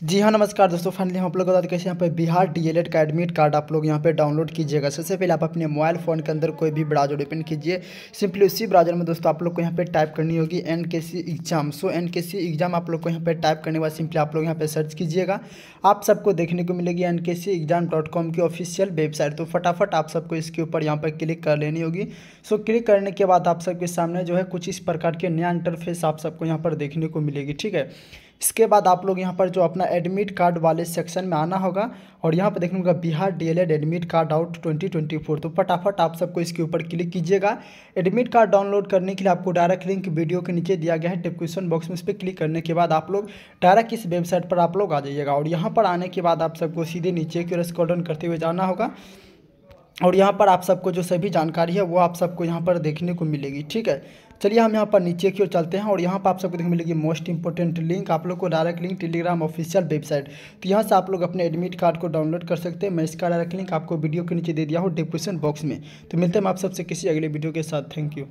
जी हाँ नमस्कार दोस्तों फाइनली हम लोग बता दें कैसे यहाँ पे बिहार डीएलएड का एडमिट कार्ड आप लोग यहाँ पे डाउनलोड कीजिएगा। सबसे पहले आप अपने मोबाइल फ़ोन के अंदर कोई भी ब्राउज़र ओपन कीजिए। सिंपली उसी ब्राउज़र में दोस्तों आप लोग को यहाँ पे टाइप करनी होगी एन के सी एग्ज़ाम सो एन के सी एग्ज़ाम आप लोग को यहाँ पे टाइप करने के बाद सिंपली आप लोग यहाँ पे सर्च कीजिएगा। आप सबको देखने को मिलेगी N K C exam dot com की ऑफिशियल वेबसाइट तो फटाफट आप सबको इसके ऊपर यहाँ पर क्लिक कर लेनी होगी। सो क्लिक करने के बाद आप सबके सामने जो है कुछ इस प्रकार के नया इंटरफेस आप सबको यहाँ पर देखने को मिलेगी। ठीक है? इसके बाद आप लोग यहाँ पर जो अपना एडमिट कार्ड वाले सेक्शन में आना होगा और यहाँ पर देखने होगा Bihar DElEd admit card out 2024 तो फटाफट आप सबको इसके ऊपर क्लिक कीजिएगा। एडमिट कार्ड डाउनलोड करने के लिए आपको डायरेक्ट लिंक वीडियो के नीचे दिया गया है। डिस्क्रिप्शन बॉक्स में इस पर क्लिक करने के बाद आप लोग डायरेक्ट इस वेबसाइट पर आप लोग आ जाइएगा और यहाँ पर आने के बाद आप सबको सीधे नीचे की स्क्रॉल करते हुए जाना होगा। और यहाँ पर आप सबको जो सभी जानकारी है, वो आप सबको यहाँ पर देखने को मिलेगी, ठीक है? चलिए हम यहाँ पर नीचे की ओर चलते हैं और यहाँ पर आप सबको देखने मिलेगी मोस्ट इंपॉर्टेंट लिंक आप लोग को direct link Telegram official website तो यहाँ से आप लोग अपने एडमिट कार्ड को डाउनलोड कर सकते हैं। मैं इसका डायरेक्ट लिंक आपको वीडियो के नीचे दे दिया हूँ डिस्क्रिप्शन बॉक्स में। तो मिलते हैं आप सबसे किसी अगले वीडियो के साथ। Thank you